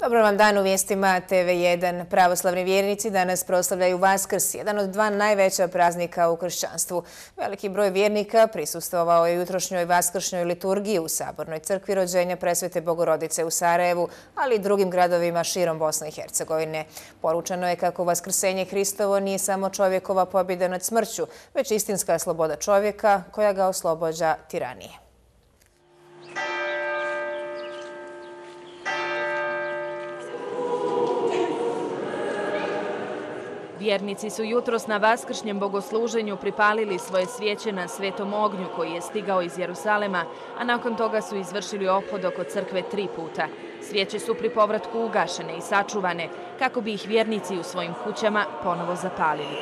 Dobro vam dan u vijestima TV1. Pravoslavni vjernici danas proslavljaju Vaskrs, jedan od dva najveća praznika u kršćanstvu. Veliki broj vjernika prisustovao je jutrošnjoj Vaskršnjoj liturgiji u Sabornoj crkvi rođenja Presvete Bogorodice u Sarajevu, ali i drugim gradovima širom Bosne i Hercegovine. Poručeno je kako Vaskrsenje Hristovo nije samo čovjekova pobjeda nad smrću, već istinska sloboda čovjeka koja ga oslobođa tiranije. Vjernici su jutros na Vaskršnjem bogosluženju pripalili svoje svijeće na svetom ognju koji je stigao iz Jerusalema, a nakon toga su izvršili ophod oko crkve tri puta. Svijeće su pri povratku ugašene i sačuvane kako bi ih vjernici u svojim kućama ponovo zapalili.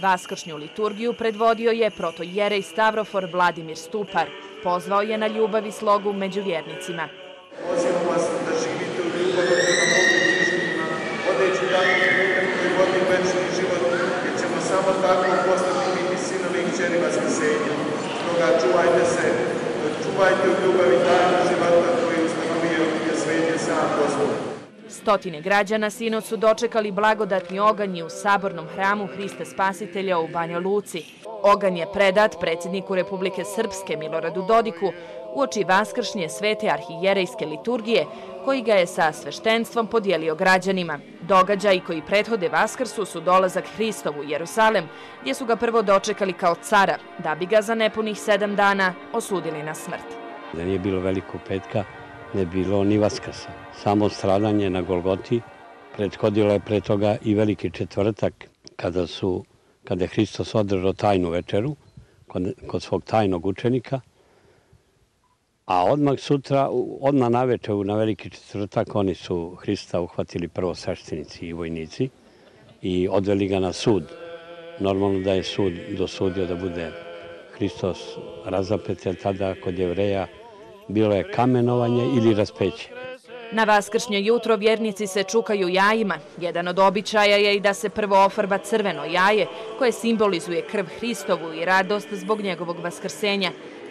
Vaskršnju liturgiju predvodio je proto Jerej Stavrofor Vladimir Stupar. Pozvao je na ljubav i slogu među vjernicima. Pozivam vas da živite u ljubavu vodeći tako putem koji vodi večni život, jer ćemo samo tako postati biti sinovi i spasenja. Stoga čuvajte se, čuvajte u ljubavi tajnu života koji ustanovio je svetlje sam Gospod. Stotine građana sinoć su dočekali blagodatni oganji u sabornom hramu Hrista Spasitelja u Banja Luci. Oganj je predat predsjedniku Republike Srpske Miloradu Dodiku uoči oči Vaskršnje svete arhijerejske liturgije koji ga je sa sveštenstvom podijelio građanima. Događaj koji prethode Vaskrsu su dolazak Hristovu u Jerusalem, gdje su ga prvo dočekali kao cara, da bi ga za nepunih sedam dana osudili na smrt. Da nije bilo veliko petka, ne bilo ni Vaskrsa. Samo stradanje na Golgoti prethodilo je pre toga i veliki četvrtak kada su kada je Hristos održao tajnu večeru kod, kod svog tajnog učenika – A odmah sutra, odmah na večer, na veliki četvrtak, oni su Hrista uhvatili prvo sveštenici i vojnici i odveli ga na sud. Normalno da je sud dosudio da bude Hristos razapet, jer tada kod jevreja bilo je kamenovanje ili raspeće. Na Vaskršnje jutro vjernici se čukaju jajima. Jedan od običaja je i da se prvo ofarba crveno jaje, koje simbolizuje krv Hristovu i radost zbog njegovog vaskrsenja.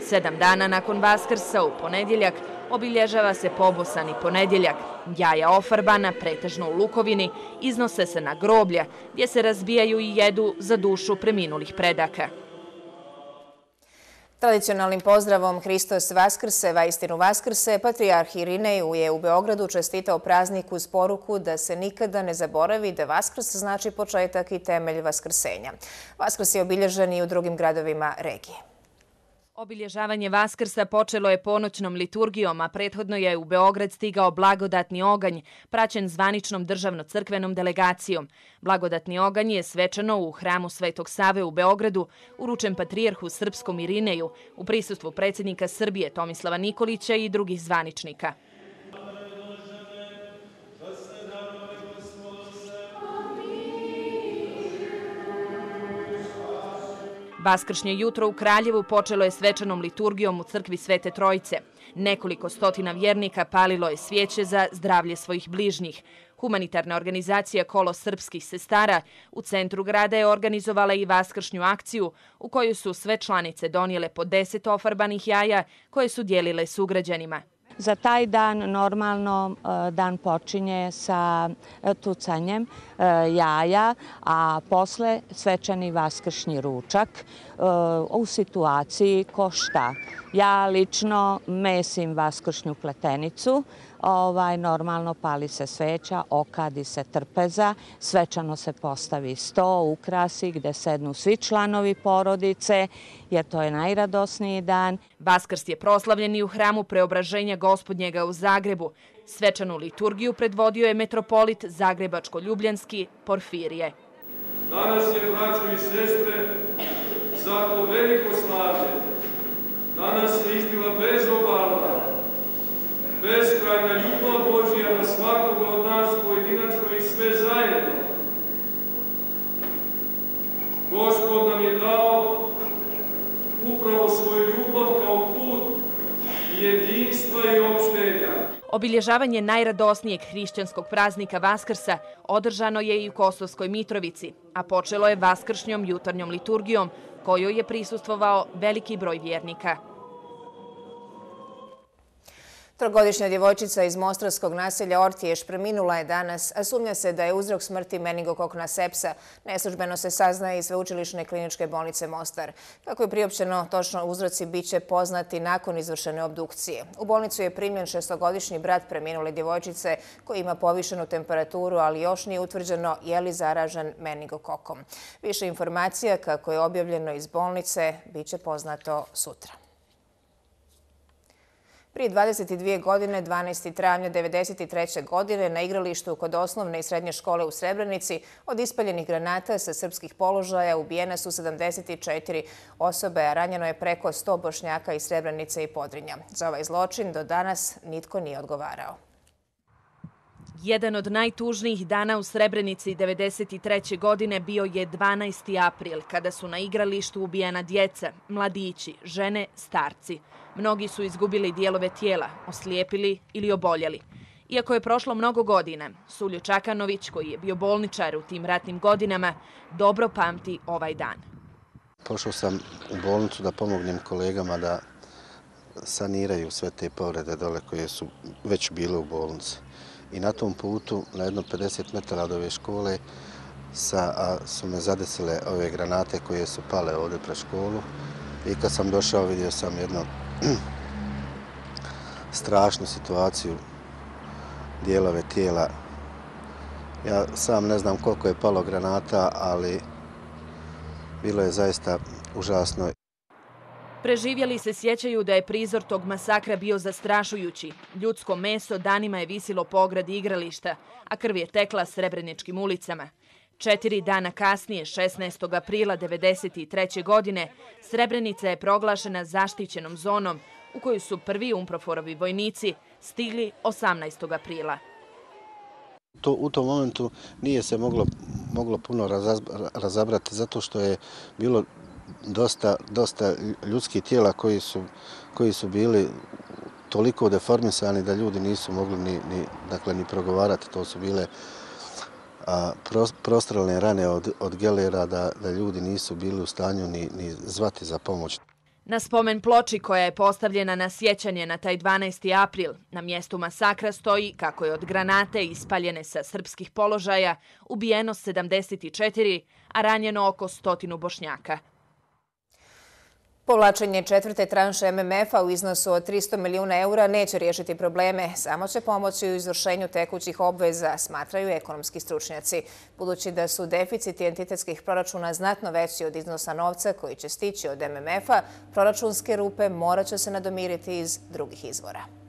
Sedam dana nakon Vaskrsa u ponedjeljak obilježava se pobosani ponedjeljak. Jaja ofarbana, pretežno u Lukovini, iznose se na groblja gdje se razbijaju i jedu za dušu preminulih predaka. Tradicionalnim pozdravom Hristos Vaskrse, Vajstinu Vaskrse, Patriarh Irineju je u Beogradu čestitao praznik uz poruku da se nikada ne zaboravi da Vaskrs znači početak i temelj Vaskrsenja. Vaskrs je obilježen i u drugim gradovima regije. Obilježavanje Vaskrsa počelo je ponoćnom liturgijom, a prethodno je u Beograd stigao blagodatni oganj, praćen zvaničnom državno-crkvenom delegacijom. Blagodatni oganj je svečano u hramu Svetog Save u Beogradu, uručen patrijarhu Srpskom Irineju, u prisustvu predsjednika Srbije Tomislava Nikolića i drugih zvaničnika. Vaskršnje jutro u Kraljevu počelo je svečanom liturgijom u crkvi Svete Trojice. Nekoliko stotina vjernika palilo je svijeće za zdravlje svojih bližnjih. Humanitarna organizacija Kolo Srpskih sestara u centru grada je organizovala i Vaskršnju akciju u kojoj su sve članice donijele po deset ofarbanih jaja koje su dijelile s. Za taj dan normalno e, dan počinje sa e, tucanjem e, jaja, a posle svečani vaskršnji ručak u situaciji ko šta. Ja lično mesim vaskršnju pletenicu, ovaj, normalno pali se sveća, okadi se trpeza, svečano se postavi sto, ukrasi gde sednu svi članovi porodice, jer to je najradosniji dan. Vaskrst je proslavljen i u hramu preobraženja gospodnjega u Zagrebu. Svečanu liturgiju predvodio je metropolit Zagrebačko-Ljubljanski Porfirije. Danas je, braćo i sestre, za to veliko slavlje. Danas se izbila bezobalna, beskrajna ljubav Božija na svakoga od nas pojedinačno i sve zajedno. Gospod nam je dao upravo svoju ljubav kao put jedinstva i opštenja. Obilježavanje najradosnijeg hrišćanskog praznika Vaskrsa održano je i u Kosovskoj Mitrovici, a počelo je Vaskršnjom jutarnjom liturgijom kojoj je prisustvovao veliki broj vjernika. Trogodišnja djevojčica iz Mostarskog naselja Ortiješ preminula je danas, a sumnja se da je uzrok smrti meningokokna sepsa. Neslužbeno se saznaje iz Sveučilišne kliničke bolnice Mostar. Kako je priopćeno, točno uzroci bit će poznati nakon izvršene obdukcije. U bolnicu je primljen šestogodišnji brat preminule djevojčice koji ima povišenu temperaturu, ali još nije utvrđeno je li zaražen meningokokom. Više informacija kako je objavljeno iz bolnice bit će poznato sutra. Prije 22 godine, 12. travnja 1993. godine, na igralištu kod osnovne i srednje škole u Srebrenici, od ispaljenih granata sa srpskih položaja ubijene su 74 osobe, a ranjeno je preko 100 bošnjaka iz Srebrenice i Podrinja. Za ovaj zločin do danas nitko nije odgovarao. Jedan od najtužnijih dana u Srebrenici 1993. godine bio je 12. april, kada su na igralištu ubijena djeca, mladići, žene, starci. Mnogi su izgubili dijelove tijela, oslijepili ili oboljeli. Iako je prošlo mnogo godina, Suljo Čakanović, koji je bio bolničar u tim ratnim godinama, dobro pamti ovaj dan. Pošao sam u bolnicu da pomognem kolegama da saniraju sve te povrede dole koje su već bile u bolnici. I na tom putu, na jedno 50 metara od ove škole, sa, a, su me zadesile ove granate koje su pale ovdje pre školu. I kad sam došao vidio sam jednu strašnu situaciju dijelove tijela. Ja sam ne znam koliko je palo granata, ali bilo je zaista užasno. Preživjeli se sjećaju da je prizor tog masakra bio zastrašujući. Ljudsko meso danima je visilo po ogradi igrališta, a krv je tekla srebreničkim ulicama. Četiri dana kasnije, 16. aprila 1993. godine, Srebrenica je proglašena zaštićenom zonom u koju su prvi Umproforovi vojnici stigli 18. aprila. To, u tom momentu nije se moglo, moglo puno razabrati zato što je bilo dosta, dosta ljudskih tijela koji su, koji su bili toliko deformisani da ljudi nisu mogli ni, ni, dakle, ni progovarati. To su bile a, prostralne rane od, od gelera da, da ljudi nisu bili u stanju ni, ni zvati za pomoć. Na spomen ploči koja je postavljena na sjećanje na taj 12. april, na mjestu masakra stoji kako je od granate ispaljene sa srpskih položaja ubijeno 74, a ranjeno oko stotinu bošnjaka. Povlačenje četvrte tranše MMF-a u iznosu od 300 milijuna eura neće riješiti probleme, samo će pomoći u izvršenju tekućih obveza, smatraju ekonomski stručnjaci. Budući da su deficiti entitetskih proračuna znatno veći od iznosa novca koji će stići od MMF-a, proračunske rupe morat će se nadomiriti iz drugih izvora.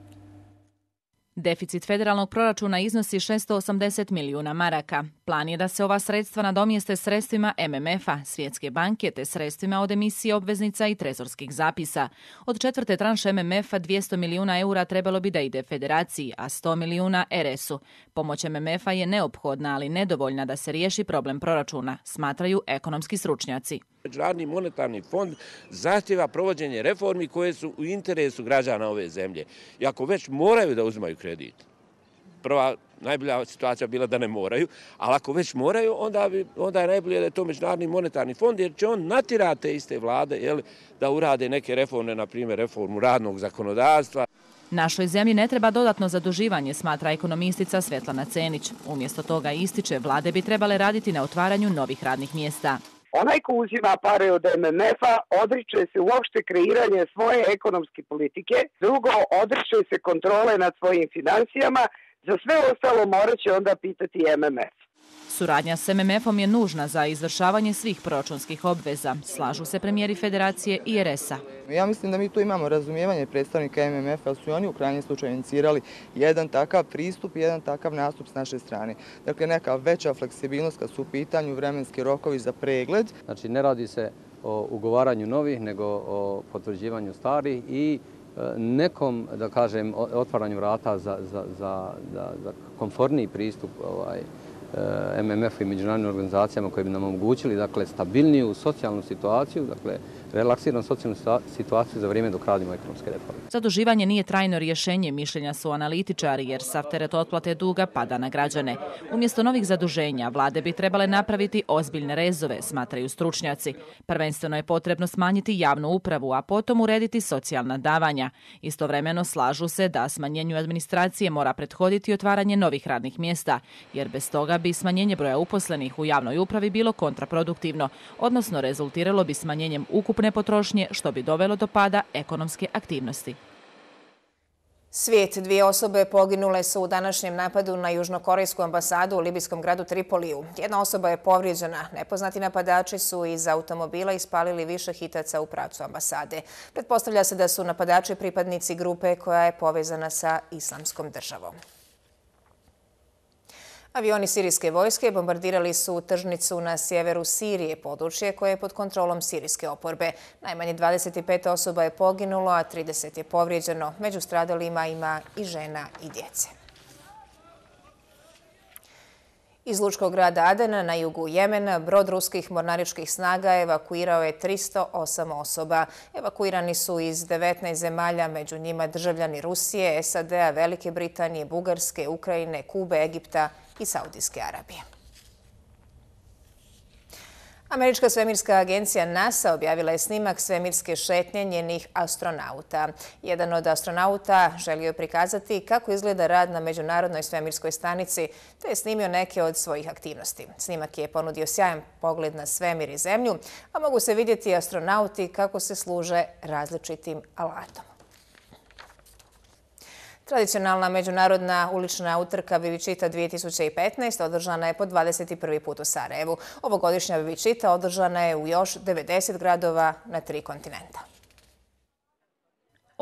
Deficit federalnog proračuna iznosi 680 milijuna maraka. Plan je da se ova sredstva nadomijeste sredstvima MMF-a, Svjetske banke, te sredstvima od emisije obveznica i trezorskih zapisa. Od četvrte tranše MMF-a 200 milijuna eura trebalo bi da ide federaciji, a 100 milijuna RS-u. Pomoć MMF-a je neophodna, ali nedovoljna da se riješi problem proračuna, smatraju ekonomski stručnjaci. Međunarodni monetarni fond zahtjeva provođenje reformi koje su u interesu građana ove zemlje. I ako već moraju da uzmaju kredit, prva najbolja situacija bila da ne moraju, ali ako već moraju, onda, bi, onda je najbolje da je to Međunarodni monetarni fond, jer će on natirate iste vlade jel, da urade neke reforme, na primjer reformu radnog zakonodavstva. Našoj zemlji ne treba dodatno zaduživanje, smatra ekonomistica Svetlana Cenić. Umjesto toga ističe, vlade bi trebale raditi na otvaranju novih radnih mjesta. Onaj ko uzima pare od MMF-a odriče se uopšte kreiranje svoje ekonomske politike, drugo odriče se kontrole nad svojim financijama, za sve ostalo morat će onda pitati MMF. Suradnja s MMF-om je nužna za izvršavanje svih proračunskih obveza, slažu se premijeri Federacije i RS-a. Ja mislim da mi tu imamo razumijevanje predstavnika MMF-a, ali su i oni u krajnjem slučaju inicirali jedan takav pristup i jedan takav nastup s naše strane. Dakle, neka veća fleksibilnost kad su u pitanju vremenski rokovi za pregled. Znači, ne radi se o ugovaranju novih, nego o potvrđivanju starih i e, nekom, da kažem, otvaranju vrata za, za, za, za konforniji pristup ovaj, MMF i međunarodnim organizacijama koje bi nam omogućili dakle, stabilniju socijalnu situaciju, dakle, relaksiranu socijalnu situaciju za vrijeme dok radimo ekonomske reforme. Zaduživanje nije trajno rješenje, mišljenja su analitičari, jer sav teret otplate duga pada na građane. Umjesto novih zaduženja, vlade bi trebale napraviti ozbiljne rezove, smatraju stručnjaci. Prvenstveno je potrebno smanjiti javnu upravu, a potom urediti socijalna davanja. Istovremeno slažu se da smanjenju administracije mora prethoditi otvaranje novih radnih mjesta, jer bez toga bi smanjenje broja uposlenih u javnoj upravi bilo kontraproduktivno, odnosno rezultiralo bi smanjenjem ukupne potrošnje, što bi dovelo do pada ekonomske aktivnosti. Svijet dvije osobe poginule su u današnjem napadu na južnokorejsku ambasadu u libijskom gradu Tripoliju. Jedna osoba je povrijeđena. Nepoznati napadači su iz automobila ispalili više hitaca u pracu ambasade. Pretpostavlja se da su napadači pripadnici grupe koja je povezana sa islamskom državom. Avioni sirijske vojske bombardirali su tržnicu na sjeveru Sirije, područje koje je pod kontrolom sirijske oporbe. Najmanje 25 osoba je poginulo, a 30 je povrijeđeno. Među stradalima ima i žena i djece. Iz Lučkog grada Adena na jugu Jemena brod ruskih mornaričkih snaga evakuirao je 308 osoba. Evakuirani su iz 19 zemalja, među njima državljani Rusije, SAD-a, Velike Britanije, Bugarske, Ukrajine, Kube, Egipta i Saudijske Arabije. Američka svemirska agencija NASA objavila je snimak svemirske šetnje njenih astronauta. Jedan od astronauta želio je prikazati kako izgleda rad na Međunarodnoj svemirskoj stanici, te je snimio neke od svojih aktivnosti. Snimak je ponudio sjajan pogled na svemir i zemlju, a mogu se vidjeti astronauti kako se služe različitim alatom. Tradicionalna međunarodna ulična utrka Vivičita 2015 održana je po 21. put u Sarajevu. Ovogodišnja Vivičita održana je u još 90 gradova na tri kontinenta.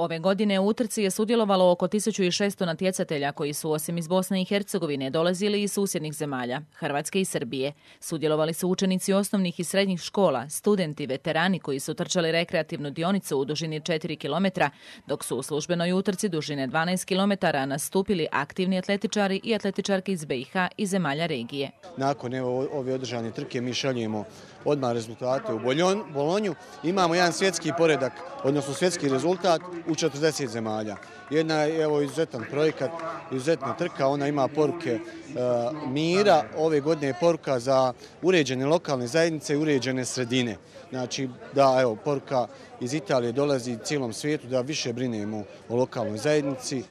Ove godine u utrci je sudjelovalo oko 1600 natjecatelja koji su osim iz Bosne i Hercegovine dolazili iz susjednih zemalja, Hrvatske i Srbije. Sudjelovali su učenici osnovnih i srednjih škola, studenti, veterani koji su trčali rekreativnu dionicu u dužini 4 km, dok su u službenoj utrci dužine 12 km nastupili aktivni atletičari i atletičarke iz BiH i zemalja regije. Nakon ove održane trke mi šaljemo odmah rezultate u Bolonju. Imamo jedan svjetski poredak, odnosno svjetski rezultat u 40 zemalja. Jedna je evo izuzetan projekat, izuzetna trka, ona ima poruke e, mira, ove godine je poruka za uređene lokalne zajednice i uređene sredine. Znači da evo poruka iz Italije dolazi cijelom svijetu da više brinemo o lokalnoj zajednici.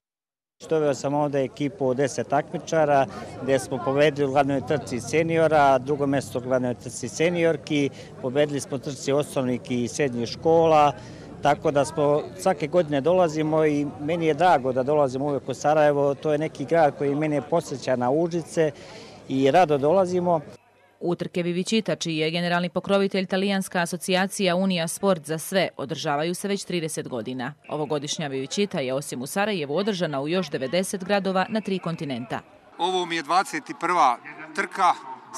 Doveo sam ovdje ekipu od deset takmičara gdje smo pobedili u glavnoj trci seniora, drugo mjesto u glavnoj trci seniorki, pobedili smo trci osnovnih i srednjih škola, tako da smo svake godine dolazimo i meni je drago da dolazimo uvijek u Sarajevo, to je neki grad koji mene posjeća na Užice i rado dolazimo. Utrke Vivičita, čiji je generalni pokrovitelj Talijanska asocijacija Unija Sport za sve, održavaju se već 30 godina. Ovogodišnja Vivičita je osim u Sarajevu održana u još 90 gradova na tri kontinenta. Ovo mi je 21. trka.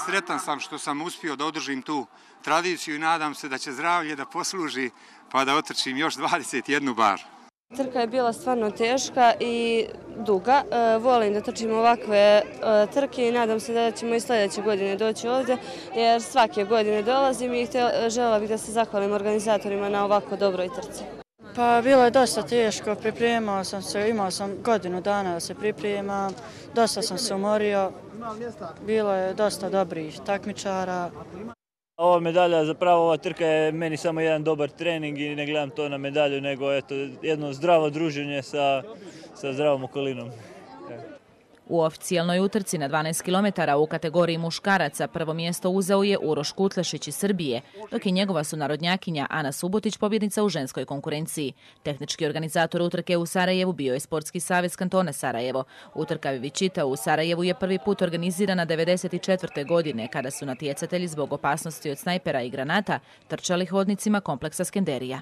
Sretan sam što sam uspio da održim tu tradiciju i nadam se da će zdravlje da posluži pa da otrčim još 21 bar. Trka je bila stvarno teška i duga. E, volim da trčim ovakve e, trke i nadam se da ćemo i sljedeće godine doći ovdje, jer svake godine dolazim i žela bih da se zahvalim organizatorima na ovako dobroj trci. Pa bilo je dosta teško, pripremao sam se, imao sam godinu dana da se pripremam, dosta sam se umorio, bilo je dosta dobrih takmičara. Ova medalja, zapravo ova trka je meni samo jedan dobar trening i ne gledam to na medalju, nego eto, jedno zdravo druženje sa, sa zdravom okolinom. U oficijalnoj utrci na 12 km u kategoriji muškaraca prvo mjesto uzeo je Uroš Kutlešić iz Srbije, dok je njegova sunarodnjakinja Ana Subotić pobjednica u ženskoj konkurenciji. Tehnički organizator utrke u Sarajevu bio je Sportski savez kantona Sarajevo. Utrka Vivičita u Sarajevu je prvi put organizirana 1994. godine kada su natjecatelji zbog opasnosti od snajpera i granata trčali hodnicima kompleksa Skenderija.